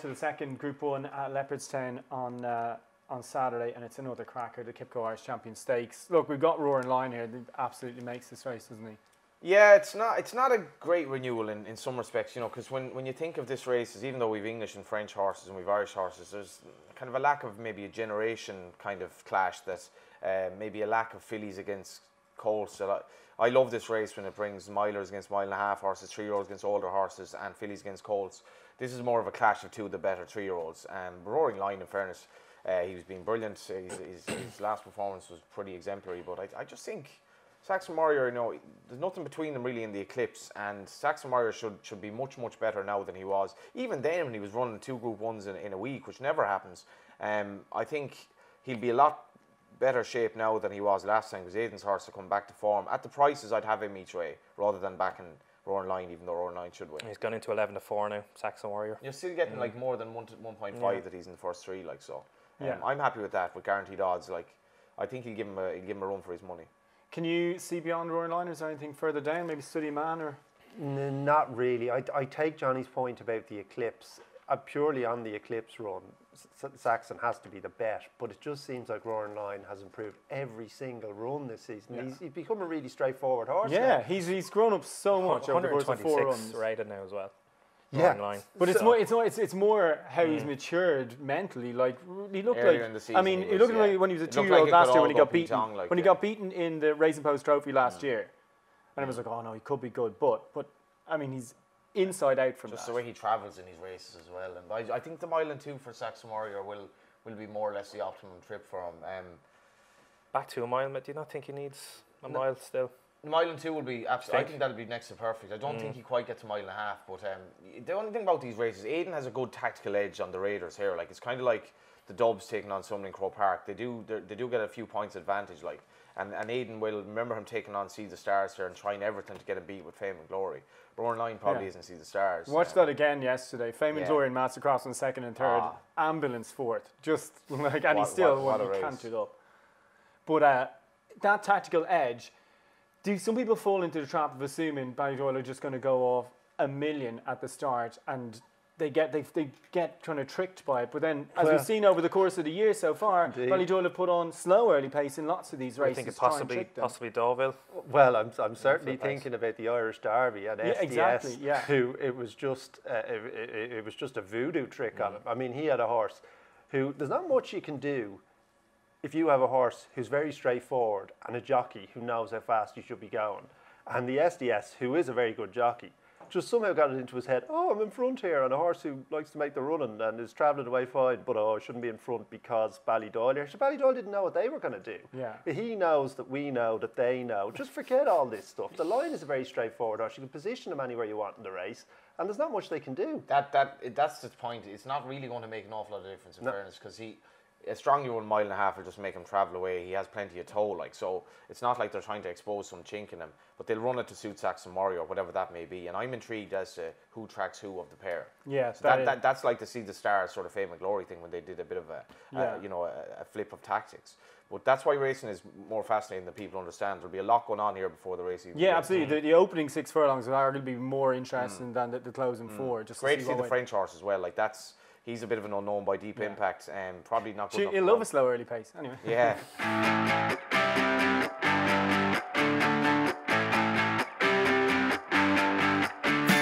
to the second Group One at Leopardstown on uh, on Saturday, and it's another cracker, the QIPCO Irish Champion Stakes. Look, we've got Roaring Lion here. He absolutely makes this race, doesn't he? Yeah, it's not it's not a great renewal in, in some respects, you know, because when, when you think of this races, even though we've English and French horses and we've Irish horses, there's kind of a lack of maybe a generation kind of clash that uh, maybe a lack of fillies against colts. So I, I love this race when it brings milers against mile and a half horses, three year olds against older horses, and fillies against colts. This is more of a clash of two of the better three year olds. Um, Roaring Lion, in fairness, uh, he was being brilliant. His, his, his, last performance was pretty exemplary, but I, I just think Saxon Warrior, you know, there's nothing between them really in the eclipse, and Saxon Warrior should should be much much better now than he was. Even then, when he was running two Group Ones in, in a week, which never happens, um, I think he'll be a lot better shape now than he was last time because Aidan's horse to come back to form. At the prices, I'd have him each way rather than back in Roaring Lion, even though Roaring Lion should win. He's gone into 11 to 4 now, Saxon Warrior. You're still getting mm. like more than 1 to 1.5 yeah. that he's in the first three, like so. Um, yeah. I'm happy with that with guaranteed odds. Like, I think he'll give him a, he'll give him a run for his money. Can you see beyond Roaring Lion? Is there anything further down? Maybe Study Man or? N- not really. I, I take Johnny's point about the eclipse. Uh, purely on the eclipse run, Saxon has to be the bet, but it just seems like Roaring Lion has improved every single run this season. Yeah. He's, he's become a really straightforward horse. Yeah, now. he's he's grown up so much over the course of four runs. rated now as well. Yeah, line. but so. it's more it's more it's, it's more how mm. he's matured mentally. Like he looked Earlier like season, I mean, he, looked yeah. like when he was a two year old like last year when he got beaten like, when he got beaten in the Racing Post Trophy last mm. year, and I was like, oh no, he could be good, but but I mean, he's inside out from just that. the way he travels in his races as well. And I, I think the mile and two for Saxon Warrior will will be more or less the optimum trip for him. Um, Back to a mile, but do you not think he needs a no, mile still? Mile and two will be absolutely. I think that'll be next to perfect. I don't mm. think he quite gets a mile and a half, but um, the only thing about these races, Aidan has a good tactical edge on the Raiders here. Like it's kind of like the Dubs taking on someone in Croke Park. They do they do get a few points advantage. Like and, and Aidan will remember him taking on Sea The Stars here and trying everything to get a beat with Fame and Glory. Roaring Lion probably yeah. isn't Sea The Stars. Watched um, that again yesterday. Fame and yeah. Glory and Mastercraftsman second and third. Ah. Ambulance fourth. Just like and what, he still what, what can't it up. But uh, that tactical edge. Do some people fall into the trap of assuming Ballydoyle are just going to go off a million at the start and they get they, they get kind of tricked by it. But then, as well, we've seen over the course of the year so far, indeed. Ballydoyle have put on slow early pace in lots of these races. I think it possibly possibly Deauville. Well, I'm, I'm certainly thinking about the Irish Derby and yeah, SDS, exactly, yeah. who it was just uh, it, it, it, was just a voodoo trick mm. on him. I mean, he had a horse who there's not much you can do if you have a horse who's very straightforward and a jockey who knows how fast you should be going. And the SDS, who is a very good jockey, just somehow got it into his head, oh, I'm in front here on a horse who likes to make the running and is travelling away fine, but oh, I shouldn't be in front because Ballydoyle here. So Ballydoyle didn't know what they were going to do. Yeah. He knows that we know that they know. Just forget all this stuff. The line is a very straightforward horse. You can position him anywhere you want in the race, and there's not much they can do. That that That's the point. It's not really going to make an awful lot of difference in no. fairness because he a strong one mile and a half will just make him travel away. He has plenty of toe, like so. It's not like they're trying to expose some chink in him, but they'll run it to suit Saxon Warrior, whatever that may be. And I'm intrigued as to who tracks who of the pair. Yeah, so that, that, that, that's like to Sea The Stars sort of fame and glory thing when they did a bit of a, yeah. you know, a, a, flip of tactics. But that's why racing is more fascinating than people understand. There'll be a lot going on here before the race. yeah, absolutely. The, the, opening six furlongs are going to be more interesting mm. than the, the closing mm. four. Just great to see, to see the French horse as well. Like that's he's a bit of an unknown by deep yeah. impact and probably not good. He'll love a slow early pace anyway. Yeah.